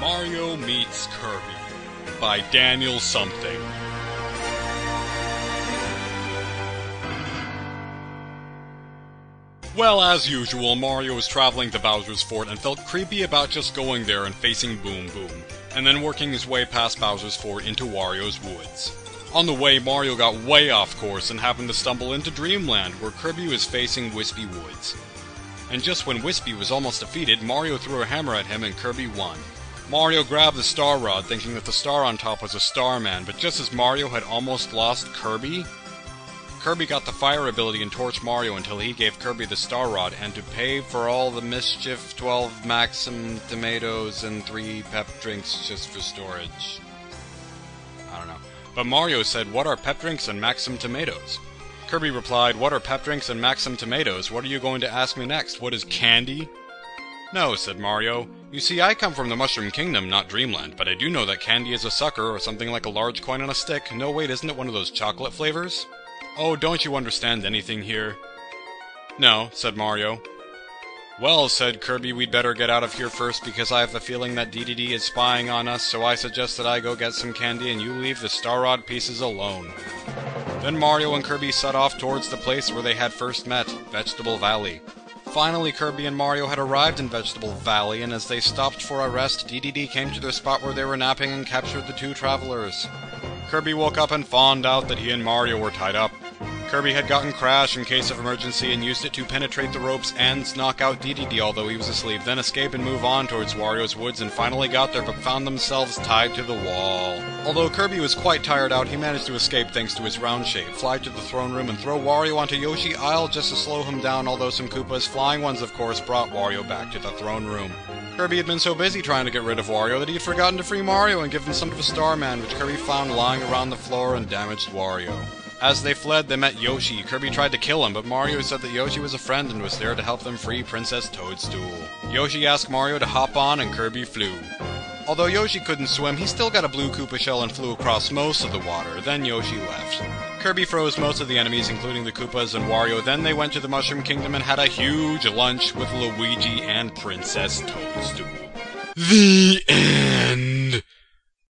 Mario Meets Kirby by Daniel Something. Well, as usual, Mario was traveling to Bowser's Fort and felt creepy about just going there and facing Boom Boom, and then working his way past Bowser's Fort into Wario's Woods. On the way, Mario got way off course and happened to stumble into Dreamland, where Kirby was facing Wispy Woods. And just when Wispy was almost defeated, Mario threw a hammer at him and Kirby won. Mario grabbed the Star Rod, thinking that the star on top was a Starman, but just as Mario had almost lost Kirby, Kirby got the fire ability and torched Mario until he gave Kirby the Star Rod, and to pay for all the mischief, 12 Maxim tomatoes and 3 pep drinks just for storage. I don't know. But Mario said, What are pep drinks and Maxim tomatoes? Kirby replied, What are pep drinks and Maxim tomatoes? What are you going to ask me next? What is candy? No, said Mario. You see, I come from the Mushroom Kingdom, not Dreamland, but I do know that candy is a sucker or something like a large coin on a stick. No, wait, isn't it one of those chocolate flavors? Oh, don't you understand anything here? No, said Mario. Well, said Kirby, we'd better get out of here first because I have a feeling that DDD is spying on us, so I suggest that I go get some candy and you leave the Star Rod pieces alone. Then Mario and Kirby set off towards the place where they had first met, Vegetable Valley. Finally, Kirby and Mario had arrived in Vegetable Valley, and as they stopped for a rest, DDD came to the spot where they were napping and captured the two travelers. Kirby woke up and found out that he and Mario were tied up. Kirby had gotten Crash in case of emergency and used it to penetrate the ropes and knock out DDD although he was asleep, then escape and move on towards Wario's woods and finally got there but found themselves tied to the wall. Although Kirby was quite tired out, he managed to escape thanks to his round shape, fly to the throne room and throw Wario onto Yoshi Isle just to slow him down, although some Koopas, flying ones of course, brought Wario back to the throne room. Kirby had been so busy trying to get rid of Wario that he had forgotten to free Mario and give him some of a Starman, which Kirby found lying around the floor and damaged Wario. As they fled, they met Yoshi. Kirby tried to kill him, but Mario said that Yoshi was a friend and was there to help them free Princess Toadstool. Yoshi asked Mario to hop on, and Kirby flew. Although Yoshi couldn't swim, he still got a blue Koopa shell and flew across most of the water. Then Yoshi left. Kirby froze most of the enemies, including the Koopas and Wario. Then they went to the Mushroom Kingdom and had a huge lunch with Luigi and Princess Toadstool. The end.